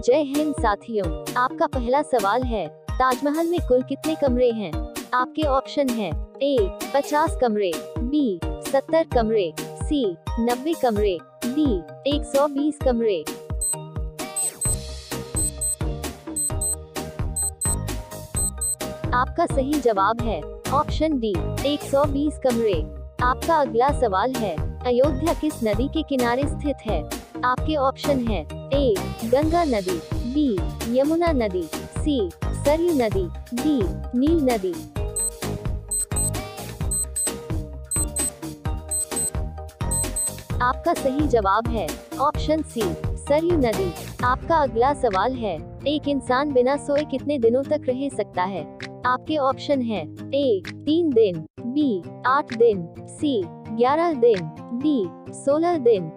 जय हिंद साथियों, आपका पहला सवाल है, ताजमहल में कुल कितने कमरे हैं? आपके ऑप्शन है ए पचास कमरे बी सत्तर कमरे सी नब्बे कमरे डी एक सौ बीस कमरे। आपका सही जवाब है, ऑप्शन डी 120 कमरे। आपका अगला सवाल है, अयोध्या किस नदी के किनारे स्थित है? आपके ऑप्शन है ए गंगा नदी बी यमुना नदी सी सरयू नदी डी नील नदी आपका सही जवाब है। ऑप्शन सी सरयू नदी। आपका अगला सवाल है, एक इंसान बिना सोए कितने दिनों तक रह सकता है? आपके ऑप्शन है ए तीन दिन बी आठ दिन सी ग्यारह दिन डी सोलह दिन।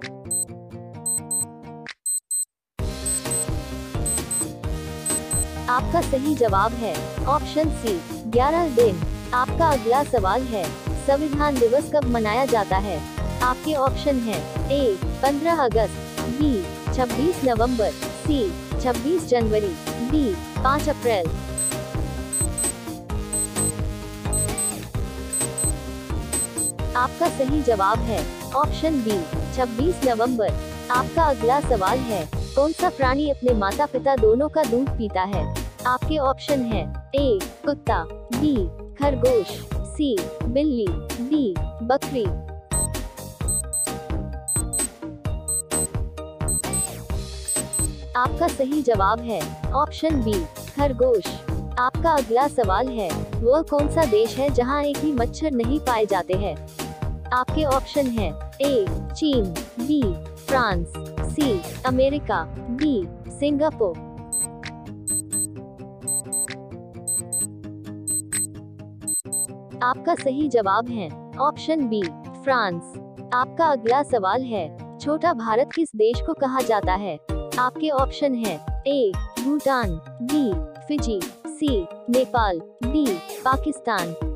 आपका सही जवाब है। ऑप्शन सी ग्यारह दिन। आपका अगला सवाल है संविधान दिवस कब मनाया जाता है? आपके ऑप्शन है ए 15 अगस्त बी 26 नवंबर, सी 26 जनवरी डी 5 अप्रैल। आपका सही जवाब है ऑप्शन बी 26 नवंबर। आपका अगला सवाल है कौन सा प्राणी अपने माता पिता दोनों का दूध पीता है? आपके ऑप्शन है ए कुत्ता बी खरगोश सी बिल्ली डी बकरी। आपका सही जवाब है ऑप्शन बी खरगोश। आपका अगला सवाल है, वह कौन सा देश है जहाँ एक भी मच्छर नहीं पाए जाते हैं? आपके ऑप्शन है ए चीन B France, C, America, D, Singapore. आपका सही जवाब है, ऑप्शन बी, फ्रांस। आपका अगला सवाल है, छोटा भारत किस देश को कहा जाता है? आपके ऑप्शन है, A, Bhutan, B, Fiji, C, Nepal, D, Pakistan.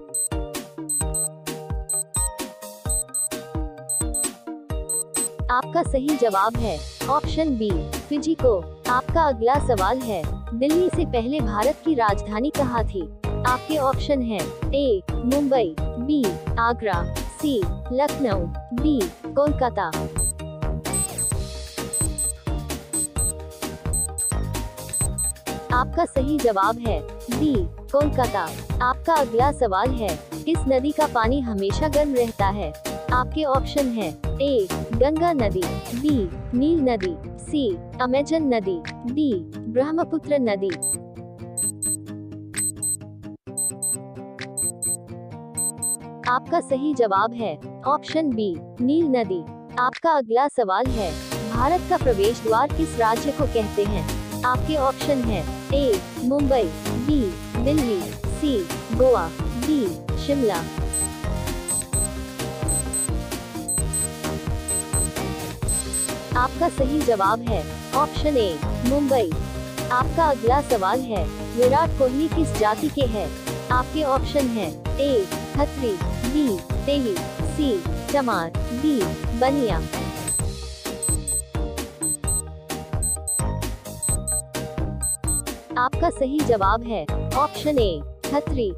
आपका सही जवाब है। ऑप्शन बी फिजी को आपका अगला सवाल है, दिल्ली से पहले भारत की राजधानी कहाँ थी? आपके ऑप्शन है, A, Mumbai, B, Agra, C, Lucknow, D, Kolkata. आपका सही जवाब है, डी, कोलकाता। आपका अगला सवाल है किस नदी का पानी हमेशा गर्म रहता है। आपके ऑप्शन है। ए गंगा नदी बी नील नदी सी अमेजन नदी डी ब्रह्मपुत्र नदी। आपका सही जवाब है। ऑप्शन बी नील नदी। आपका अगला सवाल है, भारत का प्रवेश द्वार किस राज्य को कहते हैं? आपके ऑप्शन है। A Mumbai B Delhi C Goa D Shimla. आपका सही जवाब है ऑप्शन ए मुंबई। आपका अगला सवाल है, विराट कोहली किस जाति के हैं? आपके ऑप्शन है ए खत्री बी तेली सी चमार डी बनिया। आपका सही जवाब है ऑप्शन ए खत्री।